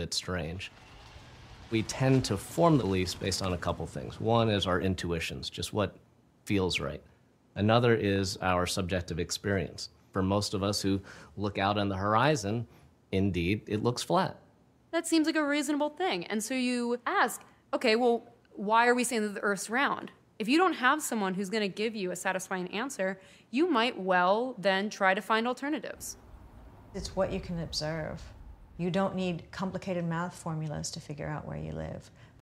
bit strange. We tend to form the beliefs based on a couple things. One is our intuitions, just what feels right. Another is our subjective experience. For most of us who look out on the horizon, indeed, it looks flat. That seems like a reasonable thing. And so you ask, okay, well, why are we saying that the Earth's round? If you don't have someone who's going to give you a satisfying answer, you might well then try to find alternatives. It's what you can observe. You don't need complicated math formulas to figure out where you live.